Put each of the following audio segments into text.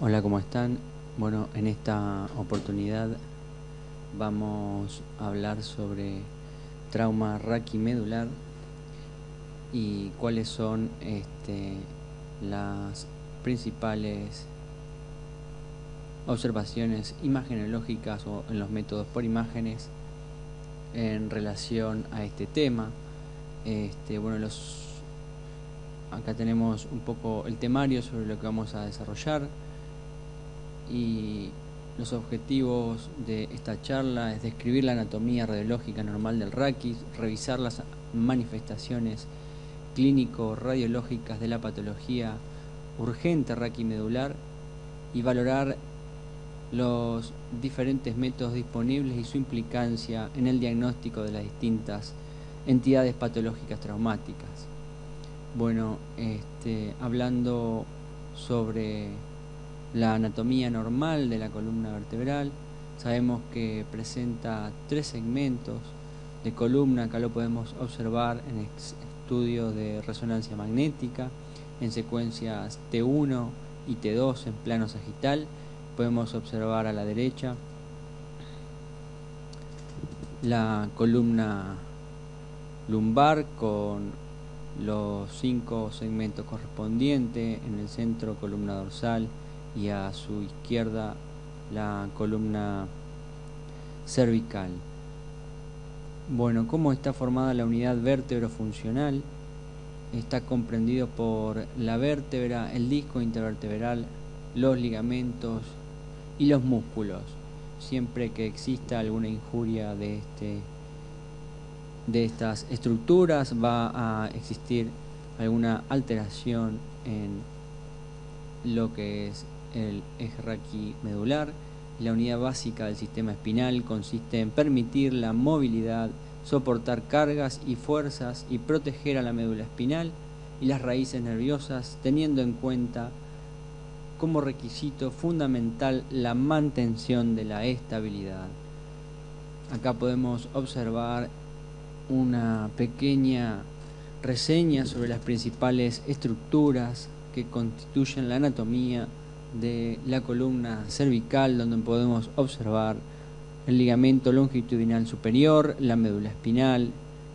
Hola, ¿cómo están? Bueno, en esta oportunidad vamos a hablar sobre trauma raquimedular y cuáles son este, las principales observaciones imagenológicas o en los métodos por imágenes en relación a este tema. Este, bueno, los, acá tenemos un poco el temario sobre lo que vamos a desarrollar y los objetivos de esta charla es describir la anatomía radiológica normal del raquis, revisar las manifestaciones clínico-radiológicas de la patología urgente raquimedular y valorar los diferentes métodos disponibles y su implicancia en el diagnóstico de las distintas entidades patológicas traumáticas. Bueno, este, hablando sobre la anatomía normal de la columna vertebral, sabemos que presenta tres segmentos de columna, acá lo podemos observar en estudio de resonancia magnética, en secuencias T1 y T2 en plano sagital, podemos observar a la derecha la columna lumbar con los cinco segmentos correspondientes, en el centro columna dorsal y a su izquierda la columna cervical. Bueno, ¿cómo está formada la unidad vértebro-funcional? Está comprendido por la vértebra, el disco intervertebral, los ligamentos y los músculos, siempre que exista alguna injuria de, este, de estas estructuras va a existir alguna alteración en lo que es el eje raquimedular. La unidad básica del sistema espinal consiste en permitir la movilidad, soportar cargas y fuerzas y proteger a la médula espinal y las raíces nerviosas teniendo en cuenta como requisito fundamental la mantención de la estabilidad. Acá podemos observar una pequeña reseña sobre las principales estructuras que constituyen la anatomía de la columna cervical, donde podemos observar el ligamento longitudinal superior, la médula espinal,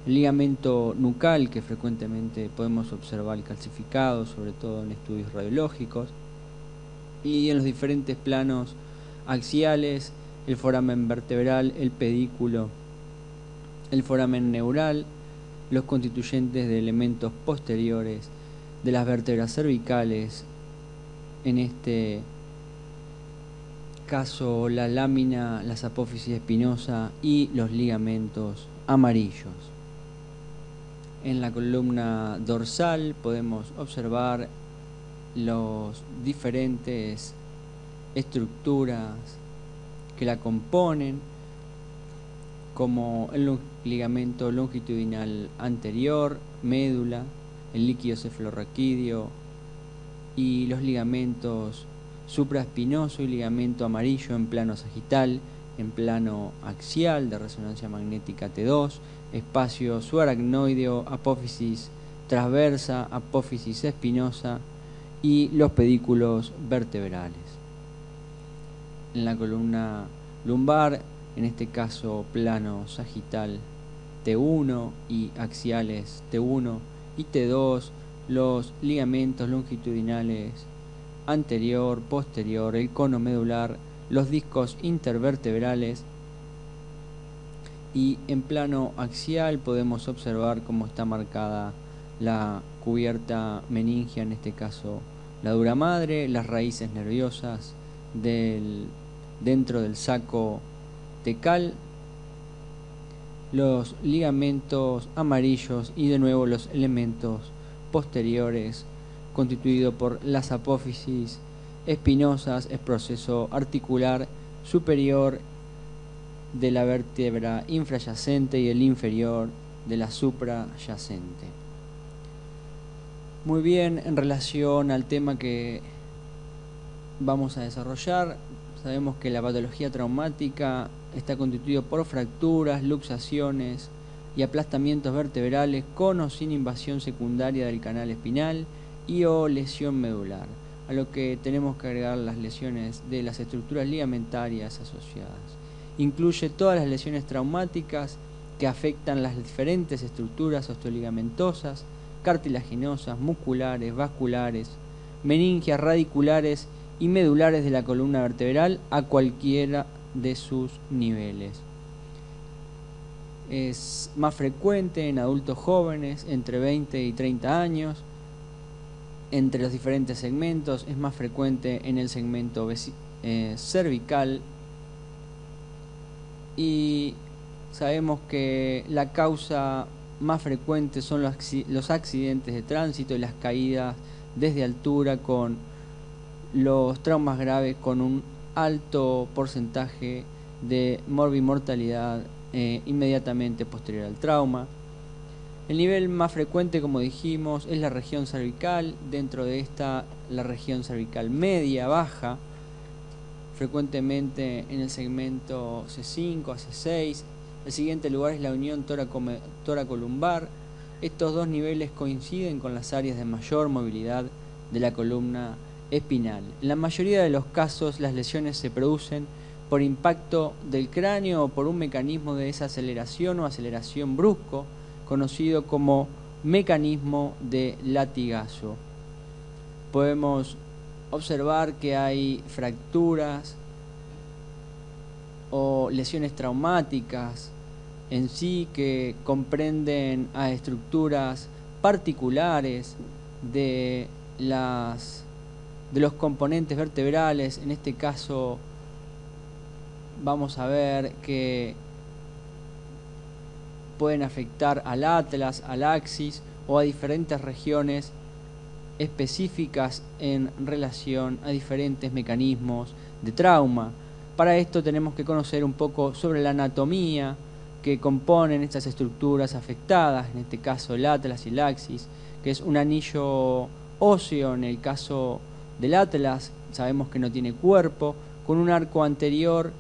el ligamento nucal, que frecuentemente podemos observar calcificado, sobre todo en estudios radiológicos, y en los diferentes planos axiales, el foramen vertebral, el pedículo, el foramen neural, los constituyentes de elementos posteriores de las vértebras cervicales, en este caso la lámina, la apófisis espinosa y los ligamentos amarillos. En la columna dorsal podemos observar los diferentes estructuras que la componen, como el ligamento longitudinal anterior, médula, el líquido cefalorraquídeo y los ligamentos supraespinoso y ligamento amarillo en plano sagital, en plano axial de resonancia magnética T2, espacio subaracnoideo, apófisis transversa, apófisis espinosa, y los pedículos vertebrales. En la columna lumbar, en este caso plano sagital T1 y axiales T1 y T2, los ligamentos longitudinales anterior, posterior, el cono medular, los discos intervertebrales y en plano axial podemos observar cómo está marcada la cubierta meningia, en este caso la dura madre, las raíces nerviosas del, dentro del saco tecal, los ligamentos amarillos y de nuevo los elementos posteriores constituidos por las apófisis espinosas, el proceso articular superior de la vértebra infrayacente y el inferior de la suprayacente. Muy bien, en relación al tema que vamos a desarrollar, sabemos que la patología traumática está constituida por fracturas, luxaciones y aplastamientos vertebrales con o sin invasión secundaria del canal espinal y o lesión medular. a lo que tenemos que agregar las lesiones de las estructuras ligamentarias asociadas. Incluye todas las lesiones traumáticas que afectan las diferentes estructuras osteoligamentosas, cartilaginosas, musculares, vasculares, meningias radiculares y medulares de la columna vertebral a cualquiera de sus niveles. Es más frecuente en adultos jóvenes entre 20 y 30 años, entre los diferentes segmentos, es más frecuente en el segmento eh, cervical. Y sabemos que la causa más frecuente son los accidentes de tránsito y las caídas desde altura con los traumas graves con un alto porcentaje de morbimortalidad eh, inmediatamente posterior al trauma. El nivel más frecuente, como dijimos, es la región cervical, dentro de esta la región cervical media, baja, frecuentemente en el segmento C5 a C6. El siguiente lugar es la unión tóraco-lumbar. Estos dos niveles coinciden con las áreas de mayor movilidad de la columna espinal. En la mayoría de los casos las lesiones se producen por impacto del cráneo o por un mecanismo de desaceleración o aceleración brusco, conocido como mecanismo de latigazo. Podemos observar que hay fracturas o lesiones traumáticas en sí que comprenden a estructuras particulares de las de los componentes vertebrales, en este caso vamos a ver que pueden afectar al atlas, al axis o a diferentes regiones específicas en relación a diferentes mecanismos de trauma. Para esto tenemos que conocer un poco sobre la anatomía que componen estas estructuras afectadas, en este caso el atlas y el axis, que es un anillo óseo en el caso del atlas, sabemos que no tiene cuerpo, con un arco anterior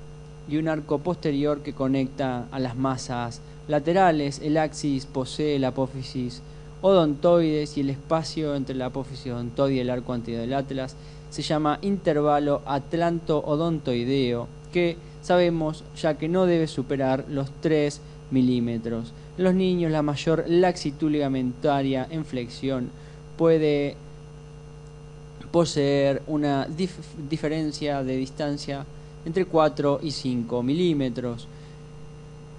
y un arco posterior que conecta a las masas laterales. El axis posee la apófisis odontoides y el espacio entre la apófisis odontoide y el arco anterior del atlas se llama intervalo atlanto-odontoideo, que sabemos ya que no debe superar los 3 milímetros. En los niños la mayor laxitud ligamentaria en flexión puede poseer una diferencia de distancia entre 4 y 5 milímetros.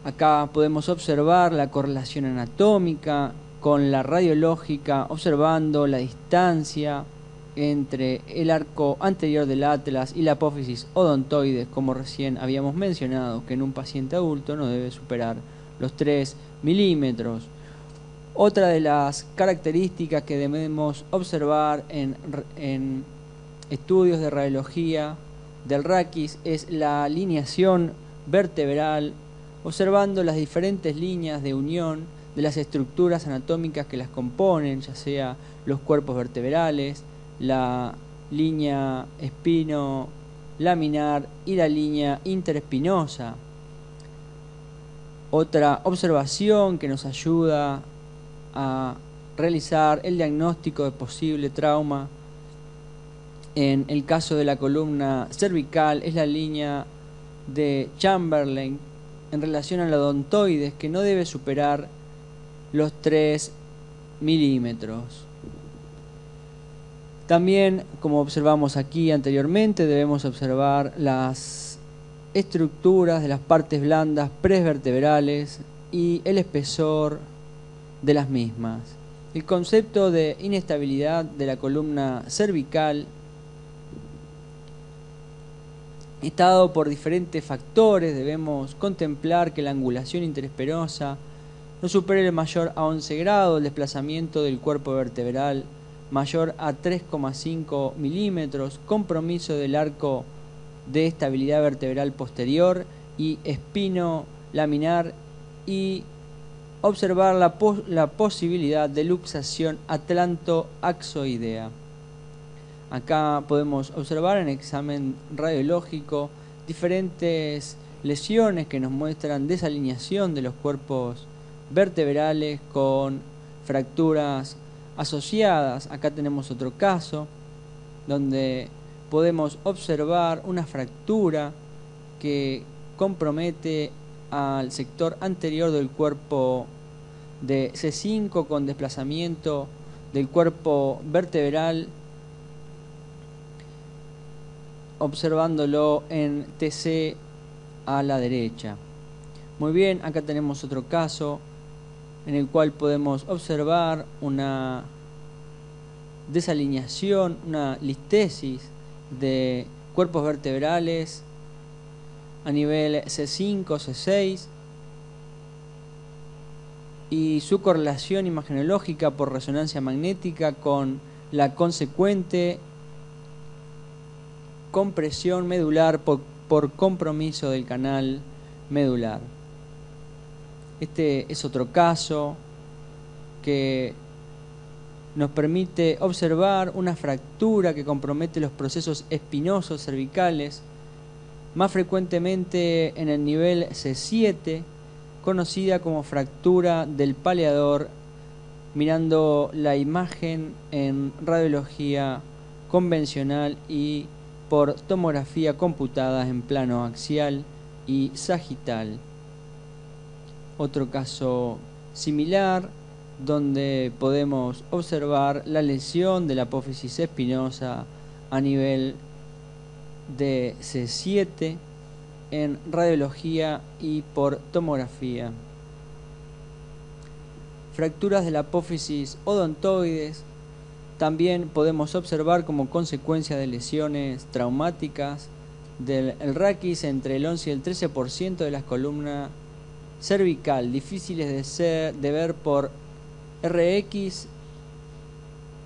Acá podemos observar la correlación anatómica con la radiológica, observando la distancia entre el arco anterior del atlas y la apófisis odontoides, como recién habíamos mencionado, que en un paciente adulto no debe superar los 3 milímetros. Otra de las características que debemos observar en, en estudios de radiología del raquis es la alineación vertebral, observando las diferentes líneas de unión de las estructuras anatómicas que las componen, ya sea los cuerpos vertebrales, la línea espino laminar y la línea interespinosa. Otra observación que nos ayuda a realizar el diagnóstico de posible trauma en el caso de la columna cervical es la línea de Chamberlain en relación a la odontoides que no debe superar los 3 milímetros. También, como observamos aquí anteriormente, debemos observar las estructuras de las partes blandas presvertebrales y el espesor de las mismas. El concepto de inestabilidad de la columna cervical está dado por diferentes factores. Debemos contemplar que la angulación interespinosa no supere el mayor a 11 grados, el desplazamiento del cuerpo vertebral mayor a 3,5 milímetros, compromiso del arco de estabilidad vertebral posterior y espino laminar y observar la, la posibilidad de luxación atlanto-axoidea. Acá podemos observar en examen radiológico diferentes lesiones que nos muestran desalineación de los cuerpos vertebrales con fracturas asociadas. Acá tenemos otro caso donde podemos observar una fractura que compromete al sector anterior del cuerpo de C5 con desplazamiento del cuerpo vertebral observándolo en TC a la derecha. Muy bien, acá tenemos otro caso en el cual podemos observar una desalineación, una listesis de cuerpos vertebrales a nivel C5, C6 y su correlación imagenológica por resonancia magnética con la consecuente compresión medular por, compromiso del canal medular. Este es otro caso que nos permite observar una fractura que compromete los procesos espinosos cervicales, más frecuentemente en el nivel C7, conocida como fractura del paleador, mirando la imagen en radiología convencional y por tomografía computada en plano axial y sagital. Otro caso similar donde podemos observar la lesión de la apófisis espinosa a nivel de C7 en radiología y por tomografía. Fracturas de la apófisis odontoides también podemos observar como consecuencia de lesiones traumáticas del raquis entre el 11 y el 13% de las columnas cervical, difíciles de, ser, de ver por RX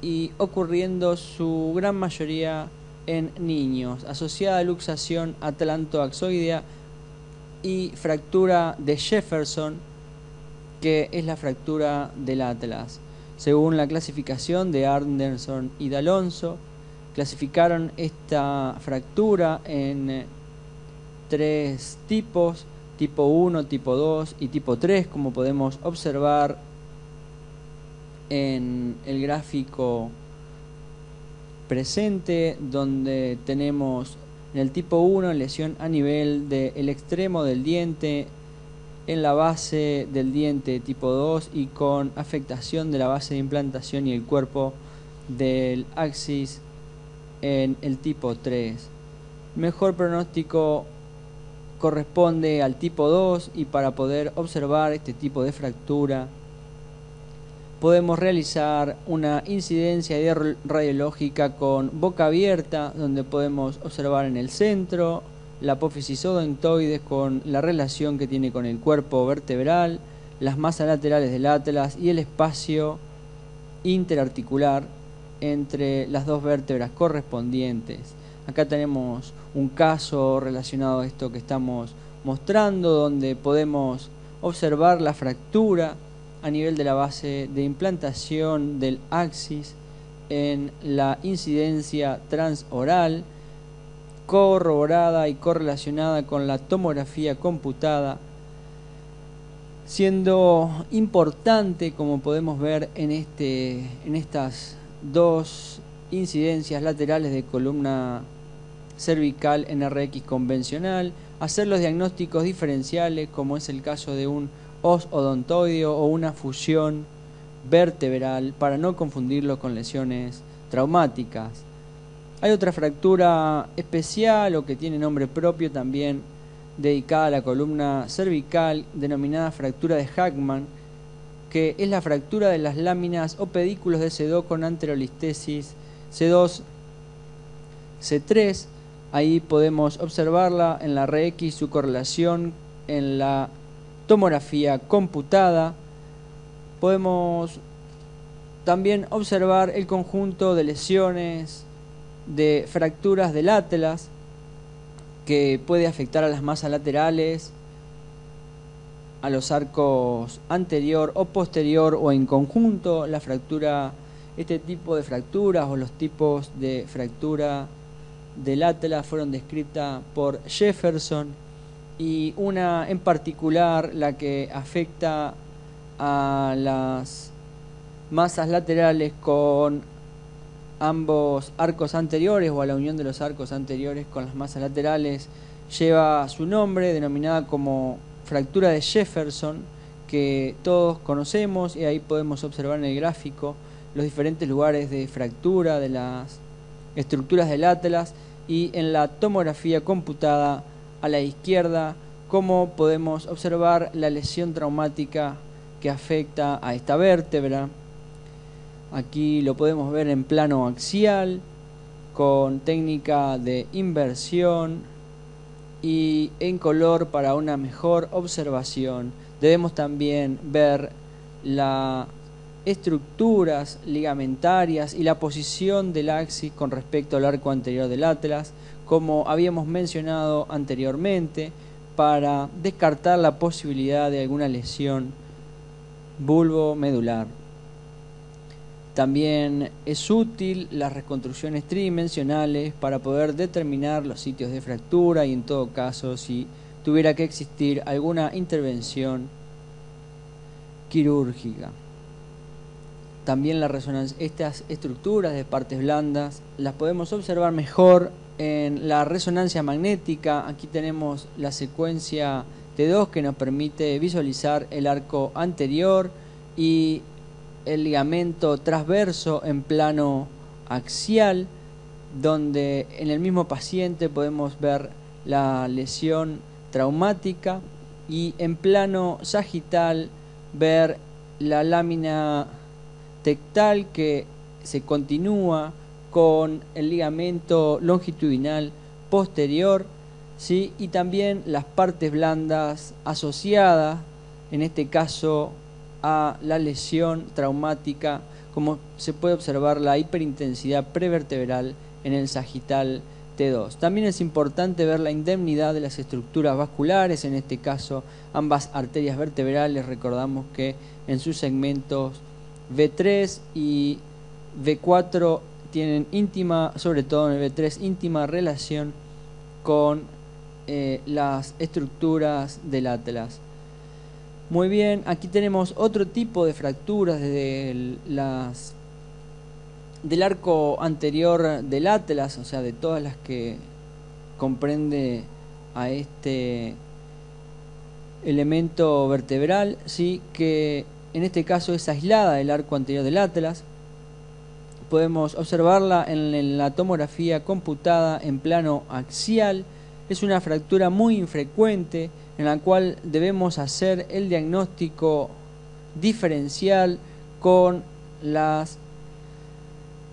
y ocurriendo su gran mayoría en niños, asociada a luxación atlantoaxoidea y fractura de Jefferson, que es la fractura del atlas. Según la clasificación de Anderson y de Alonso, clasificaron esta fractura en tres tipos, tipo 1, tipo 2 y tipo 3, como podemos observar en el gráfico presente donde tenemos en el tipo 1 lesión a nivel del extremo del diente en la base del diente tipo 2 y con afectación de la base de implantación y el cuerpo del axis en el tipo 3. Mejor pronóstico corresponde al tipo 2 y para poder observar este tipo de fractura podemos realizar una incidencia radiológica con boca abierta, donde podemos observar en el centro la apófisis odontoides con la relación que tiene con el cuerpo vertebral, las masas laterales del atlas y el espacio interarticular entre las dos vértebras correspondientes. Acá tenemos un caso relacionado a esto que estamos mostrando, donde podemos observar la fractura a nivel de la base de implantación del axis en la incidencia transoral corroborada y correlacionada con la tomografía computada, siendo importante, como podemos ver en, este, en estas dos incidencias laterales de columna cervical en RX convencional, hacer los diagnósticos diferenciales, como es el caso de un os odontoideo o una fusión vertebral para no confundirlo con lesiones traumáticas. Hay otra fractura especial o que tiene nombre propio también dedicada a la columna cervical denominada fractura de Hackman, que es la fractura de las láminas o pedículos de C2 con anterolistesis C2, C3. Ahí podemos observarla en la RX, su correlación en la tomografía computada, podemos también observar el conjunto de lesiones, de fracturas del atlas, que puede afectar a las masas laterales, a los arcos anterior o posterior o en conjunto, la fractura, este tipo de fracturas o los tipos de fractura del atlas fueron descritas por Jefferson y una en particular la que afecta a las masas laterales con ambos arcos anteriores o a la unión de los arcos anteriores con las masas laterales lleva su nombre, denominada como fractura de Jefferson, que todos conocemos y ahí podemos observar en el gráfico los diferentes lugares de fractura de las estructuras del Atlas y en la tomografía computada a la izquierda cómo podemos observar la lesión traumática que afecta a esta vértebra. Aquí lo podemos ver en plano axial con técnica de inversión y en color para una mejor observación. Debemos también ver las estructuras ligamentarias y la posición del axis con respecto al arco anterior del atlas, como habíamos mencionado anteriormente, para descartar la posibilidad de alguna lesión bulbo-medular. También es útil las reconstrucciones tridimensionales para poder determinar los sitios de fractura y en todo caso si tuviera que existir alguna intervención quirúrgica. También la resonancia, estas estructuras de partes blandas las podemos observar mejor en la resonancia magnética. Aquí tenemos la secuencia T2 que nos permite visualizar el arco anterior y el ligamento transverso en plano axial, donde en el mismo paciente podemos ver la lesión traumática y en plano sagital ver la lámina tectal que se continúa con el ligamento longitudinal posterior ¿sí? y también las partes blandas asociadas, en este caso a la lesión traumática, como se puede observar la hiperintensidad prevertebral en el sagital T2. También es importante ver la indemnidad de las estructuras vasculares, en este caso ambas arterias vertebrales, recordamos que en sus segmentos V3 y V4 tienen íntima, sobre todo en el V3, íntima relación con eh, las estructuras del atlas. Muy bien, aquí tenemos otro tipo de fracturas de las, del arco anterior del Atlas, o sea, de todas las que comprende a este elemento vertebral, sí, que en este caso es aislada del arco anterior del Atlas. Podemos observarla en la tomografía computada en plano axial. Es una fractura muy infrecuente en la cual debemos hacer el diagnóstico diferencial con las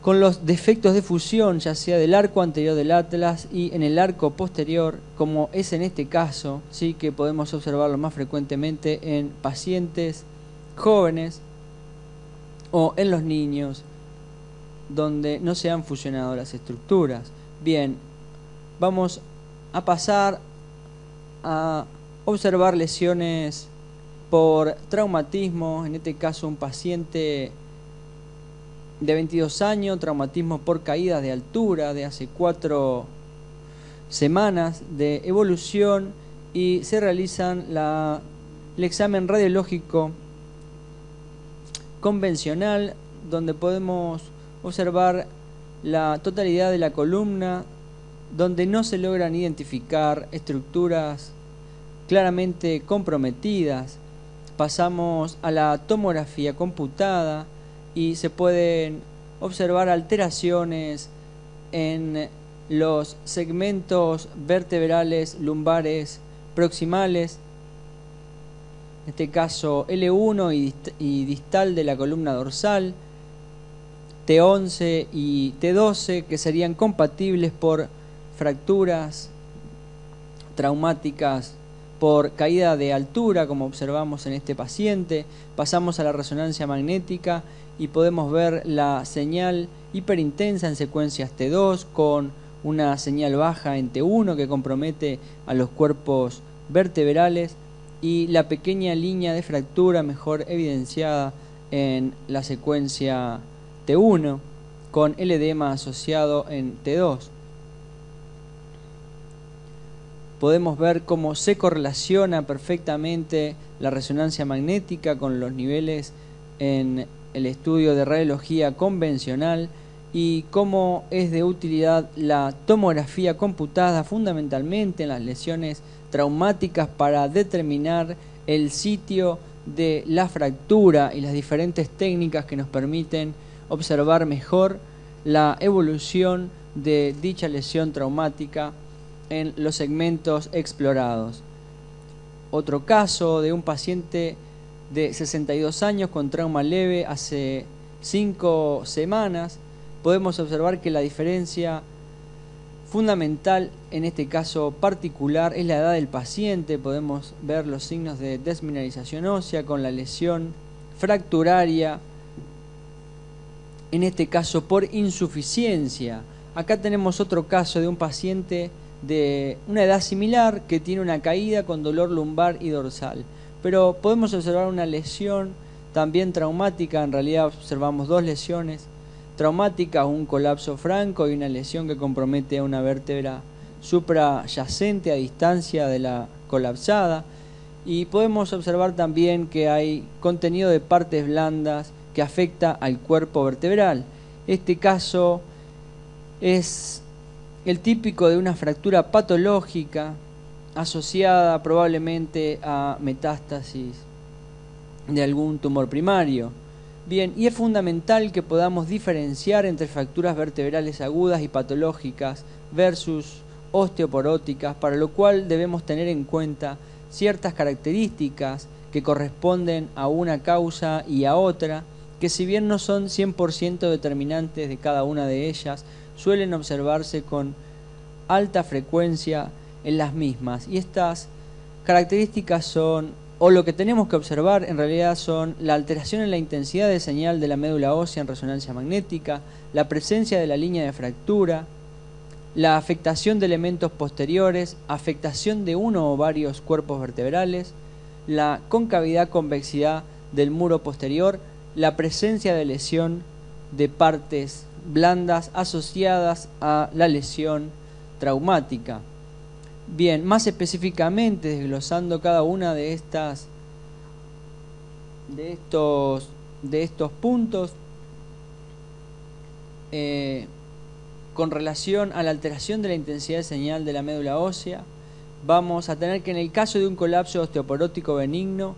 con los defectos de fusión, ya sea del arco anterior del atlas y en el arco posterior, como es en este caso, sí que podemos observarlo más frecuentemente en pacientes jóvenes o en los niños donde no se han fusionado las estructuras. Bien, vamos a pasar a observar lesiones por traumatismo, en este caso un paciente de 22 años, traumatismo por caídas de altura de hace cuatro semanas de evolución y se realizan la, el examen radiológico convencional donde podemos observar la totalidad de la columna donde no se logran identificar estructuras claramente comprometidas. Pasamos a la tomografía computada y se pueden observar alteraciones en los segmentos vertebrales lumbares proximales, en este caso L1 y distal de la columna dorsal, T11 y T12, que serían compatibles por fracturas traumáticas por caída de altura, como observamos en este paciente. Pasamos a la resonancia magnética y podemos ver la señal hiperintensa en secuencias T2 con una señal baja en T1 que compromete a los cuerpos vertebrales y la pequeña línea de fractura mejor evidenciada en la secuencia T1 con el edema asociado en T2. Podemos ver cómo se correlaciona perfectamente la resonancia magnética con los niveles en el estudio de radiología convencional y cómo es de utilidad la tomografía computada fundamentalmente en las lesiones traumáticas para determinar el sitio de la fractura y las diferentes técnicas que nos permiten observar mejor la evolución de dicha lesión traumática en los segmentos explorados. Otro caso de un paciente de 62 años con trauma leve hace 5 semanas podemos observar que la diferencia fundamental en este caso particular es la edad del paciente. Podemos ver los signos de desmineralización ósea con la lesión fracturaria, en este caso por insuficiencia. Acá tenemos otro caso de un paciente de una edad similar que tiene una caída con dolor lumbar y dorsal. Pero podemos observar una lesión también traumática, en realidad observamos dos lesiones traumática, un colapso franco y una lesión que compromete a una vértebra suprayacente a distancia de la colapsada. Y podemos observar también que hay contenido de partes blandas que afecta al cuerpo vertebral. Este caso es el típico de una fractura patológica asociada probablemente a metástasis de algún tumor primario. Bien, y es fundamental que podamos diferenciar entre fracturas vertebrales agudas y patológicas versus osteoporóticas, para lo cual debemos tener en cuenta ciertas características que corresponden a una causa y a otra, que si bien no son 100% determinantes de cada una de ellas, suelen observarse con alta frecuencia en las mismas. Y estas características son o lo que tenemos que observar en realidad son la alteración en la intensidad de señal de la médula ósea en resonancia magnética, la presencia de la línea de fractura, la afectación de elementos posteriores, afectación de uno o varios cuerpos vertebrales, la concavidad-convexidad del muro posterior, la presencia de lesión de partes blandas asociadas a la lesión traumática. Bien, más específicamente, desglosando cada una de estas de estos de estos puntos eh, con relación a la alteración de la intensidad de señal de la médula ósea, vamos a tener que en el caso de un colapso osteoporótico benigno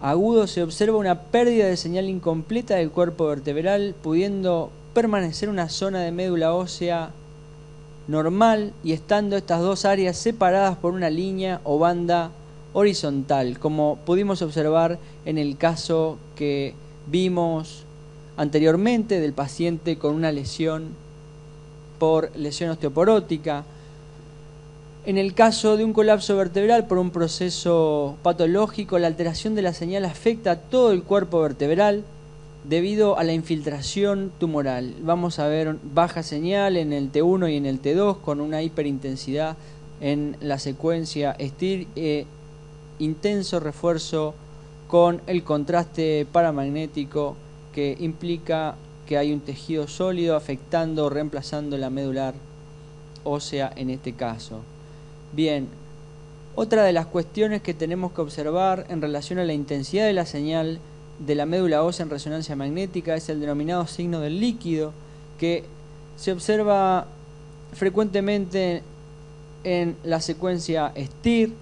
agudo se observa una pérdida de señal incompleta del cuerpo vertebral, pudiendo permanecer una zona de médula ósea normal y estando estas dos áreas separadas por una línea o banda horizontal, como pudimos observar en el caso que vimos anteriormente del paciente con una lesión por lesión osteoporótica. En el caso de un colapso vertebral por un proceso patológico, la alteración de la señal afecta a todo el cuerpo vertebral, debido a la infiltración tumoral. Vamos a ver baja señal en el T1 y en el T2 con una hiperintensidad en la secuencia STIR, e intenso refuerzo con el contraste paramagnético que implica que hay un tejido sólido afectando o reemplazando la medular ósea en este caso. Bien, otra de las cuestiones que tenemos que observar en relación a la intensidad de la señal de la médula ósea en resonancia magnética es el denominado signo del líquido, que se observa frecuentemente en la secuencia STIR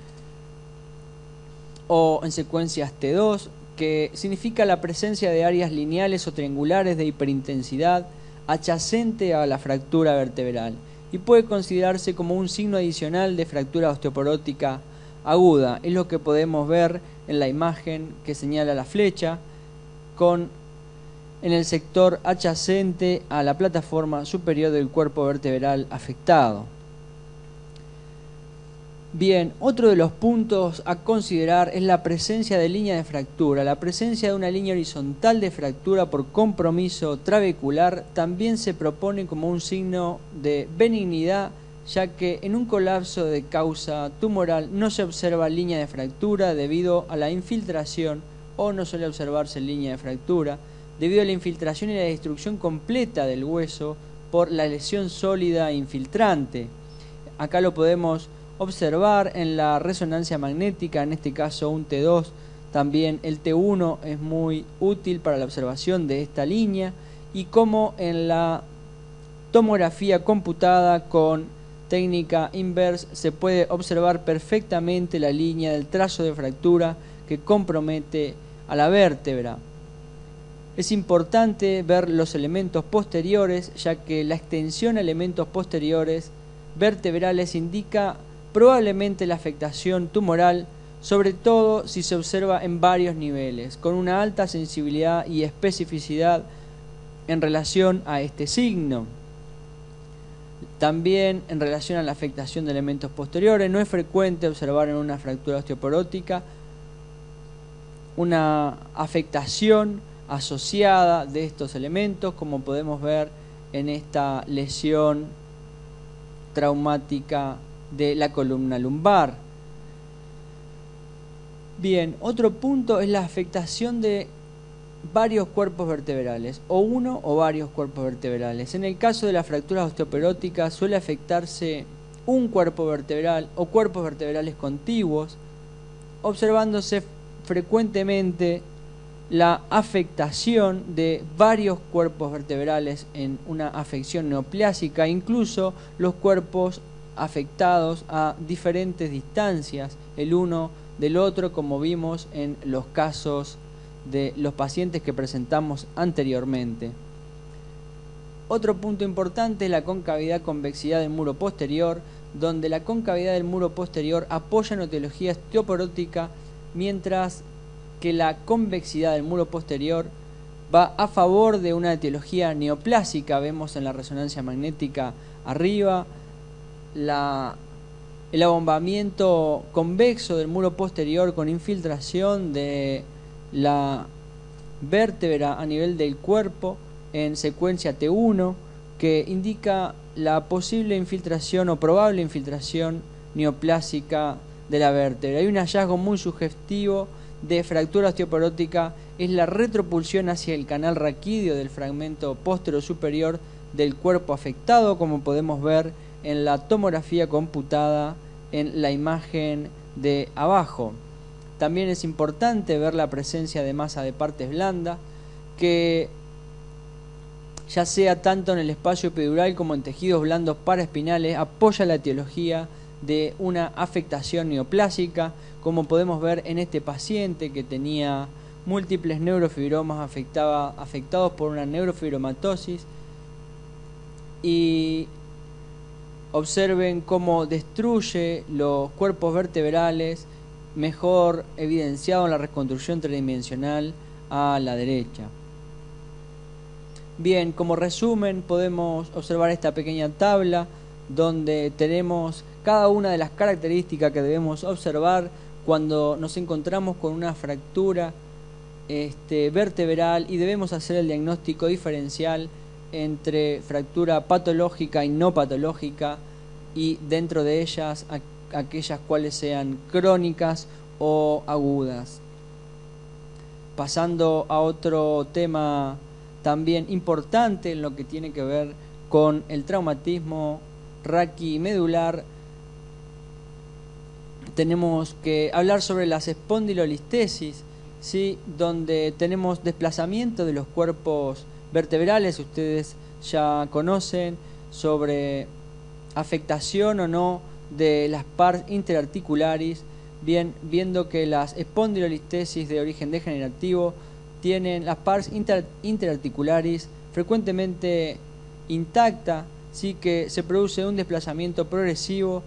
o en secuencias T2, que significa la presencia de áreas lineales o triangulares de hiperintensidad adyacente a la fractura vertebral y puede considerarse como un signo adicional de fractura osteoporótica aguda. Es lo que podemos ver en la imagen que señala la flecha, con en el sector adyacente a la plataforma superior del cuerpo vertebral afectado. Bien, otro de los puntos a considerar es la presencia de línea de fractura. La presencia de una línea horizontal de fractura por compromiso trabecular también se propone como un signo de benignidad ya que en un colapso de causa tumoral no se observa línea de fractura debido a la infiltración o no suele observarse línea de fractura debido a la infiltración y la destrucción completa del hueso por la lesión sólida infiltrante. Acá lo podemos observar en la resonancia magnética, en este caso un T2, también el T1 es muy útil para la observación de esta línea y cómo en la tomografía computada con técnica inverse se puede observar perfectamente la línea del trazo de fractura que compromete a la vértebra. Es importante ver los elementos posteriores, ya que la extensión a elementos posteriores vertebrales indica probablemente la afectación tumoral, sobre todo si se observa en varios niveles, con una alta sensibilidad y especificidad en relación a este signo. También en relación a la afectación de elementos posteriores, no es frecuente observar en una fractura osteoporótica una afectación asociada de estos elementos, como podemos ver en esta lesión traumática de la columna lumbar. Bien, otro punto es la afectación de varios cuerpos vertebrales, o uno o varios cuerpos vertebrales. En el caso de las fracturas osteoperóticas suele afectarse un cuerpo vertebral o cuerpos vertebrales contiguos, observándose frecuentemente la afectación de varios cuerpos vertebrales en una afección neoplásica, incluso los cuerpos afectados a diferentes distancias el uno del otro, como vimos en los casos de los pacientes que presentamos anteriormente. Otro punto importante es la concavidad convexidad del muro posterior, donde la concavidad del muro posterior apoya en etiología osteoporótica, mientras que la convexidad del muro posterior va a favor de una etiología neoplásica. Vemos en la resonancia magnética arriba el abombamiento convexo del muro posterior con infiltración de la vértebra a nivel del cuerpo en secuencia T1 que indica la posible infiltración o probable infiltración neoplásica de la vértebra. Hay un hallazgo muy sugestivo de fractura osteoporótica es la retropulsión hacia el canal raquídeo del fragmento póstero superior del cuerpo afectado, como podemos ver en la tomografía computada en la imagen de abajo. También es importante ver la presencia de masa de partes blandas que ya sea tanto en el espacio epidural como en tejidos blandos paraespinales, apoya la etiología de una afectación neoplásica, como podemos ver en este paciente que tenía múltiples neurofibromas afectados por una neurofibromatosis y observen cómo destruye los cuerpos vertebrales, mejor evidenciado en la reconstrucción tridimensional a la derecha. Bien, como resumen podemos observar esta pequeña tabla donde tenemos cada una de las características que debemos observar cuando nos encontramos con una fractura este, vertebral y debemos hacer el diagnóstico diferencial entre fractura patológica y no patológica y dentro de ellas aquellas cuales sean crónicas o agudas. Pasando a otro tema también importante en lo que tiene que ver con el traumatismo raquimedular, tenemos que hablar sobre las espondilolistesis, ¿sí? donde tenemos desplazamiento de los cuerpos vertebrales, ustedes ya conocen, sobre afectación o no de las pars interarticulares, bien, viendo que las espondilolistesis de origen degenerativo tienen las pars interarticulares frecuentemente intacta, sí que se produce un desplazamiento progresivo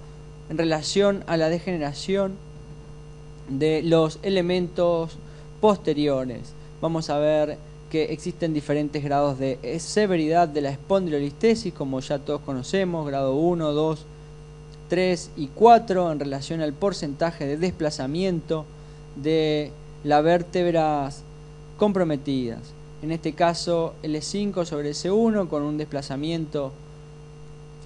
en relación a la degeneración de los elementos posteriores. Vamos a ver que existen diferentes grados de severidad de la espondilolistesis, como ya todos conocemos, grado 1, 2, 3 y 4 en relación al porcentaje de desplazamiento de las vértebras comprometidas. En este caso, L5 sobre S1 con un desplazamiento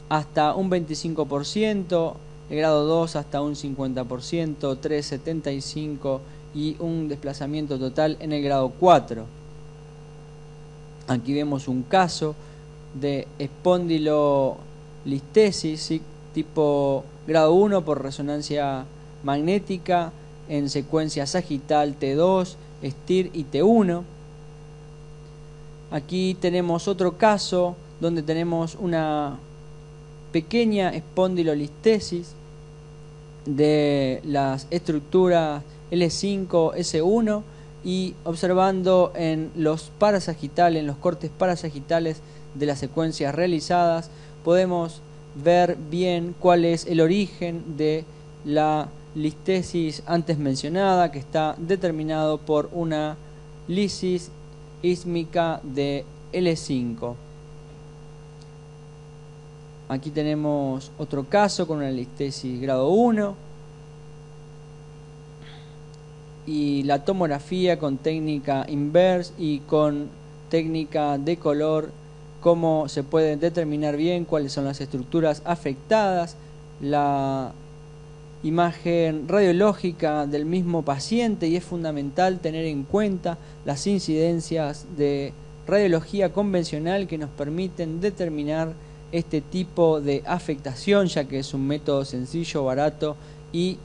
hasta un 25%, el grado 2 hasta un 50%, 3, 75 y un desplazamiento total en el grado 4. Aquí vemos un caso de espondilolistesis tipo grado 1 por resonancia magnética en secuencia sagital T2, STIR y T1. Aquí tenemos otro caso donde tenemos una pequeña espondilolistesis de las estructuras L5, S1 y observando en los parasagitales, en los cortes parasagitales de las secuencias realizadas, podemos ver bien cuál es el origen de la listesis antes mencionada, que está determinado por una lisis ísmica de L5. Aquí tenemos otro caso con una listesis grado 1 y la tomografía con técnica inverse y con técnica de color, cómo se puede determinar bien cuáles son las estructuras afectadas, la imagen radiológica del mismo paciente y es fundamental tener en cuenta las incidencias de radiología convencional que nos permiten determinar este tipo de afectación ya que es un método sencillo, barato y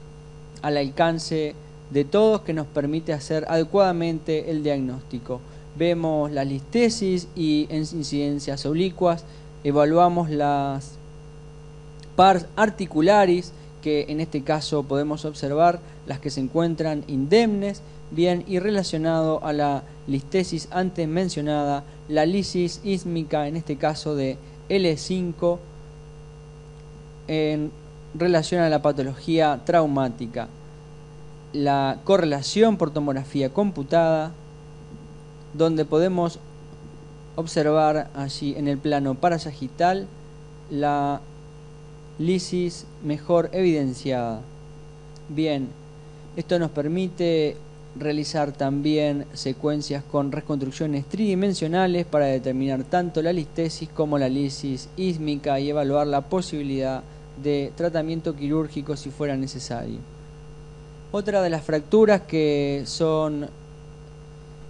al alcance de todos que nos permite hacer adecuadamente el diagnóstico. Vemos la listesis y en incidencias oblicuas, evaluamos las pars articularis, que en este caso podemos observar las que se encuentran indemnes, bien, y relacionado a la listesis antes mencionada, la lisis ísmica, en este caso de L5, en relación a la patología traumática. La correlación por tomografía computada, donde podemos observar allí en el plano parasagital la lisis mejor evidenciada. Bien, esto nos permite realizar también secuencias con reconstrucciones tridimensionales para determinar tanto la listesis como la lisis ísmica y evaluar la posibilidad de tratamiento quirúrgico si fuera necesario. Otra de las fracturas que son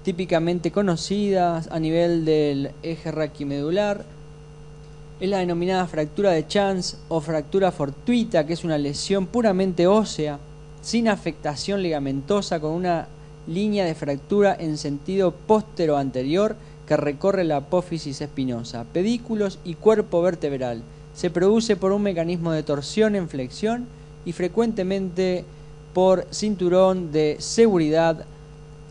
típicamente conocidas a nivel del eje raquimedular es la denominada fractura de Chance o fractura fortuita, que es una lesión puramente ósea, sin afectación ligamentosa, con una línea de fractura en sentido póstero anterior que recorre la apófisis espinosa, pedículos y cuerpo vertebral. Se produce por un mecanismo de torsión en flexión y frecuentemente por cinturón de seguridad.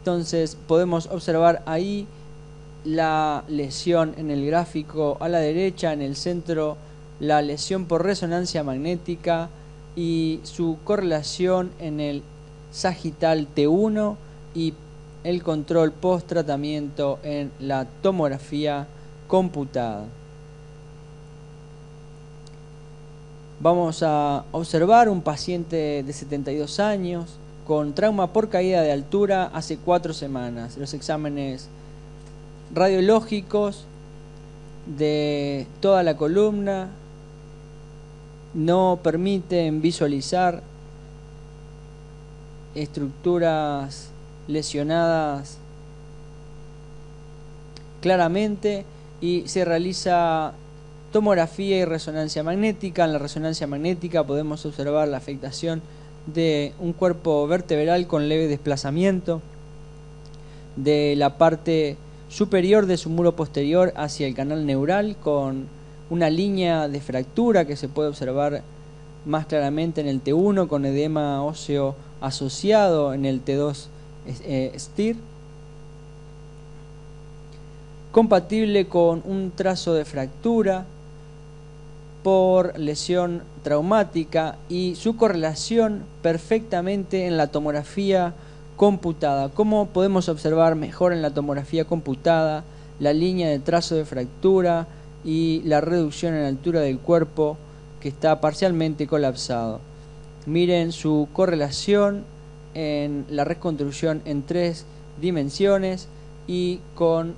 Entonces podemos observar ahí la lesión en el gráfico a la derecha, en el centro la lesión por resonancia magnética y su correlación en el sagital T1 y el control post tratamiento en la tomografía computada. Vamos a observar un paciente de 72 años con trauma por caída de altura hace cuatro semanas. Los exámenes radiológicos de toda la columna no permiten visualizar estructuras lesionadas claramente y se realiza tomografía y resonancia magnética. En la resonancia magnética podemos observar la afectación de un cuerpo vertebral con leve desplazamiento de la parte superior de su muro posterior hacia el canal neural con una línea de fractura que se puede observar más claramente en el T1 con edema óseo asociado en el T2 eh, STIR compatible con un trazo de fractura por lesión traumática y su correlación perfectamente en la tomografía computada. ¿Cómo podemos observar mejor en la tomografía computada la línea de trazo de fractura y la reducción en altura del cuerpo que está parcialmente colapsado? Miren su correlación en la reconstrucción en tres dimensiones y con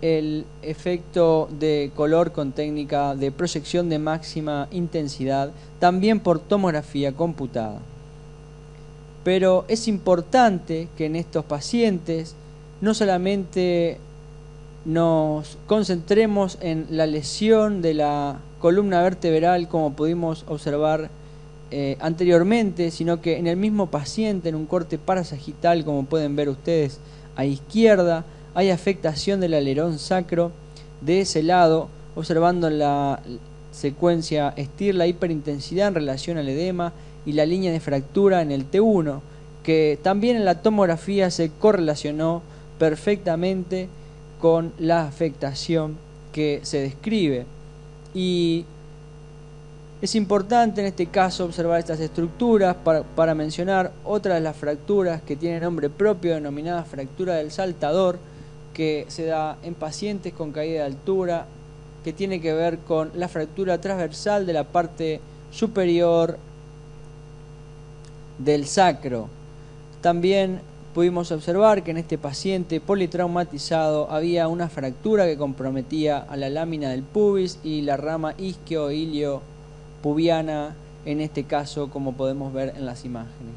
el efecto de color con técnica de proyección de máxima intensidad, también por tomografía computada. Pero es importante que en estos pacientes no solamente nos concentremos en la lesión de la columna vertebral como pudimos observar eh, anteriormente, sino que en el mismo paciente, en un corte parasagital, como pueden ver ustedes a izquierda, hay afectación del alerón sacro de ese lado, observando la secuencia estir la hiperintensidad en relación al edema y la línea de fractura en el T1, que también en la tomografía se correlacionó perfectamente con la afectación que se describe. Y es importante en este caso observar estas estructuras para, mencionar otra de las fracturas que tiene nombre propio denominada fractura del saltador, que se da en pacientes con caída de altura, que tiene que ver con la fractura transversal de la parte superior del sacro. También pudimos observar que en este paciente politraumatizado había una fractura que comprometía a la lámina del pubis y la rama isquio-ilio pubiana, en este caso como podemos ver en las imágenes.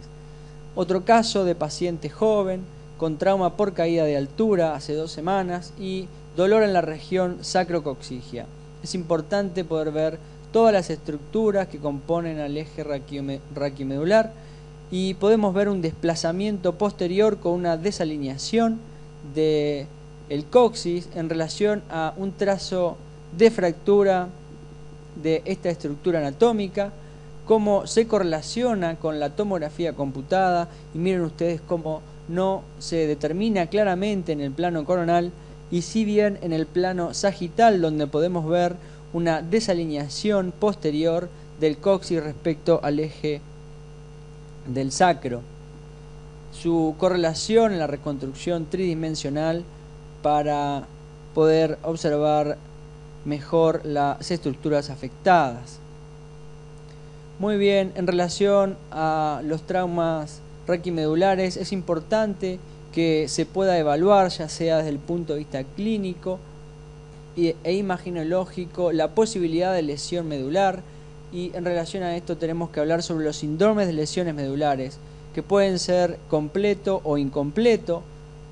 Otro caso de paciente joven con trauma por caída de altura hace dos semanas y dolor en la región sacrocoxigia. Es importante poder ver todas las estructuras que componen al eje raquimedular y podemos ver un desplazamiento posterior con una desalineación del el coxis en relación a un trazo de fractura de esta estructura anatómica, cómo se correlaciona con la tomografía computada y miren ustedes cómo no se determina claramente en el plano coronal y si bien en el plano sagital donde podemos ver una desalineación posterior del coxis respecto al eje del sacro. Su correlación en la reconstrucción tridimensional para poder observar mejor las estructuras afectadas. Muy bien, en relación a los traumas raquimedulares es importante que se pueda evaluar, ya sea desde el punto de vista clínico e imaginológico, la posibilidad de lesión medular y en relación a esto tenemos que hablar sobre los síndromes de lesiones medulares, que pueden ser completo o incompleto,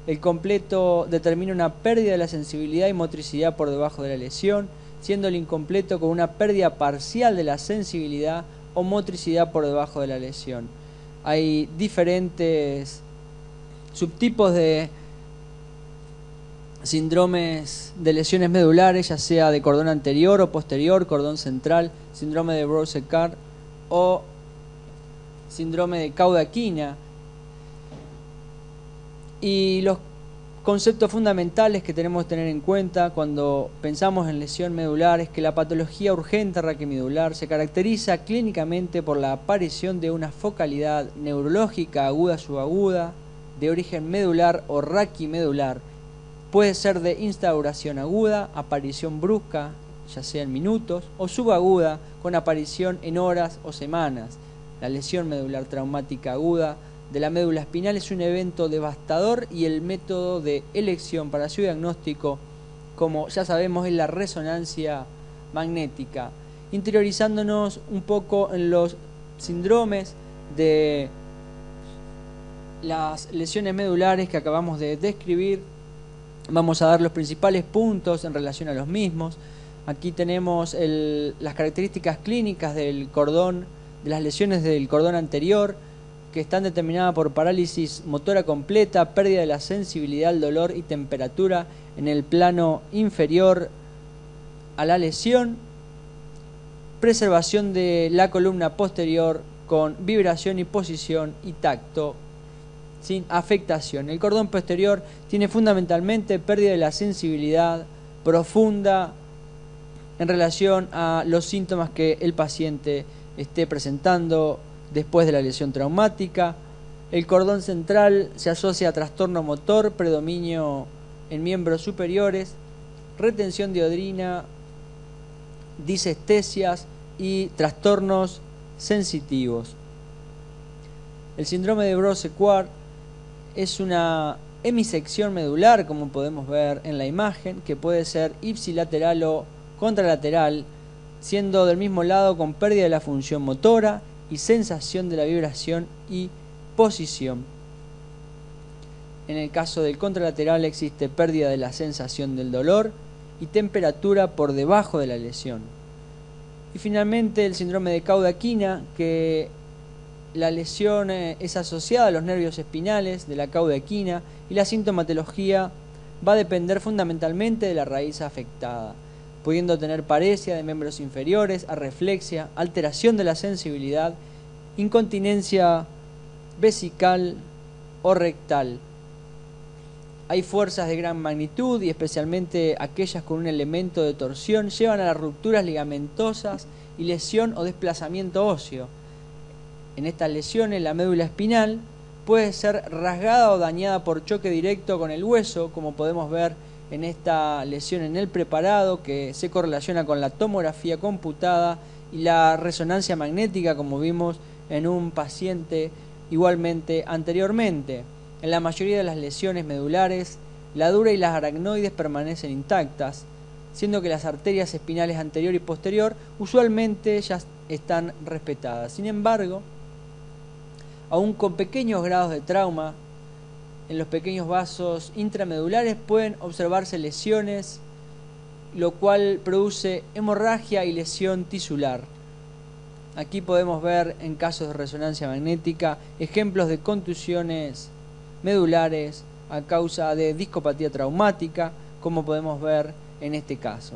el completo determina una pérdida de la sensibilidad y motricidad por debajo de la lesión, siendo el incompleto con una pérdida parcial de la sensibilidad o motricidad por debajo de la lesión. Hay diferentes subtipos de síndromes de lesiones medulares, ya sea de cordón anterior o posterior, cordón central, síndrome de Brose-Carr o síndrome de cauda-quina y los conceptos fundamentales que tenemos que tener en cuenta cuando pensamos en lesión medular es que la patología urgente raquimedular se caracteriza clínicamente por la aparición de una focalidad neurológica aguda subaguda de origen medular o raquimedular. Puede ser de instauración aguda, aparición brusca, ya sea en minutos, o subaguda, con aparición en horas o semanas. La lesión medular traumática aguda de la médula espinal es un evento devastador y el método de elección para su diagnóstico, como ya sabemos, es la resonancia magnética, interiorizándonos un poco en los síndromes de las lesiones medulares que acabamos de describir. Vamos a dar los principales puntos en relación a los mismos. Aquí tenemos las características clínicas del cordón, de las lesiones del cordón anterior, que están determinadas por parálisis motora completa, pérdida de la sensibilidad al dolor y temperatura en el plano inferior a la lesión, preservación de la columna posterior con vibración y posición y tacto sin afectación. El cordón posterior tiene fundamentalmente pérdida de la sensibilidad profunda en relación a los síntomas que el paciente esté presentando después de la lesión traumática. El cordón central se asocia a trastorno motor, predominio en miembros superiores, retención de odrina, disestesias y trastornos sensitivos. El síndrome de Brose-Quart es una hemisección medular, como podemos ver en la imagen, que puede ser ipsilateral o contralateral, siendo del mismo lado con pérdida de la función motora y sensación de la vibración y posición. En el caso del contralateral existe pérdida de la sensación del dolor y temperatura por debajo de la lesión. Y finalmente el síndrome de caudaquina, que la lesión eh, es asociada a los nervios espinales de la caudaquina y la sintomatología va a depender fundamentalmente de la raíz afectada, pudiendo tener paresia de miembros inferiores, arreflexia, alteración de la sensibilidad, incontinencia vesical o rectal. Hay fuerzas de gran magnitud y especialmente aquellas con un elemento de torsión llevan a las rupturas ligamentosas y lesión o desplazamiento óseo. En estas lesiones la médula espinal puede ser rasgada o dañada por choque directo con el hueso, como podemos ver en esta lesión en el preparado que se correlaciona con la tomografía computada y la resonancia magnética como vimos en un paciente igualmente anteriormente. En la mayoría de las lesiones medulares, la dura y las aracnoides permanecen intactas, siendo que las arterias espinales anterior y posterior usualmente ya están respetadas. Sin embargo, aún con pequeños grados de trauma, en los pequeños vasos intramedulares pueden observarse lesiones, lo cual produce hemorragia y lesión tisular. Aquí podemos ver en casos de resonancia magnética ejemplos de contusiones medulares a causa de discopatía traumática, como podemos ver en este caso.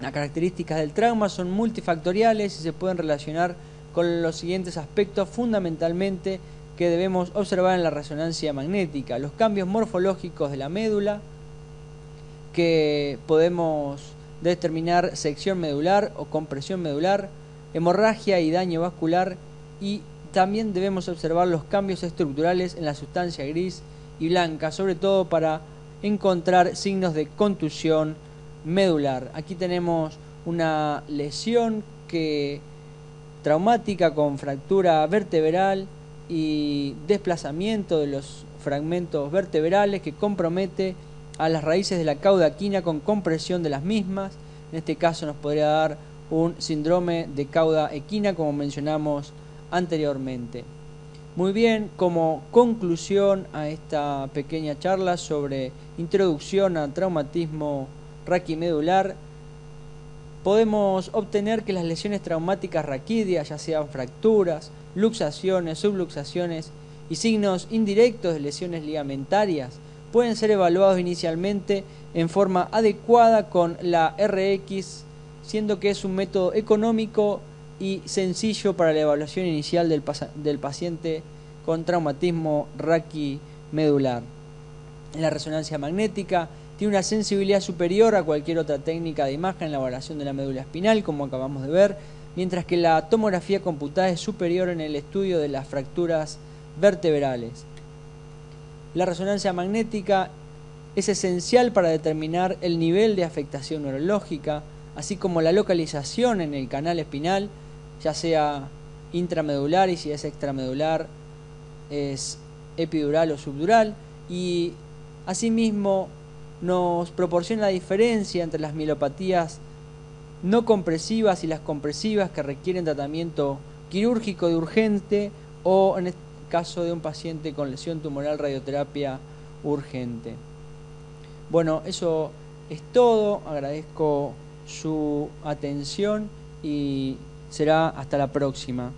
Las características del trauma son multifactoriales y se pueden relacionar con los siguientes aspectos fundamentalmente que debemos observar en la resonancia magnética. Los cambios morfológicos de la médula, que podemos determinar sección medular o compresión medular, hemorragia y daño vascular y también debemos observar los cambios estructurales en la sustancia gris y blanca, sobre todo para encontrar signos de contusión medular. Aquí tenemos una lesión que traumática con fractura vertebral y desplazamiento de los fragmentos vertebrales que compromete a las raíces de la cauda quina con compresión de las mismas. En este caso nos podría dar un síndrome de cauda equina como mencionamos anteriormente. Muy bien, como conclusión a esta pequeña charla sobre introducción al traumatismo raquimedular, podemos obtener que las lesiones traumáticas raquídeas, ya sean fracturas, luxaciones, subluxaciones y signos indirectos de lesiones ligamentarias, pueden ser evaluados inicialmente en forma adecuada con la RX, siendo que es un método económico y sencillo para la evaluación inicial del, del paciente con traumatismo raquimedular. La resonancia magnética tiene una sensibilidad superior a cualquier otra técnica de imagen en la evaluación de la médula espinal, como acabamos de ver, mientras que la tomografía computada es superior en el estudio de las fracturas vertebrales. La resonancia magnética es esencial para determinar el nivel de afectación neurológica, así como la localización en el canal espinal, ya sea intramedular y si es extramedular es epidural o subdural, y asimismo nos proporciona la diferencia entre las mielopatías no compresivas y las compresivas que requieren tratamiento quirúrgico de urgente o en el caso de un paciente con lesión tumoral radioterapia urgente. Bueno, eso es todo. Agradezco su atención y será hasta la próxima.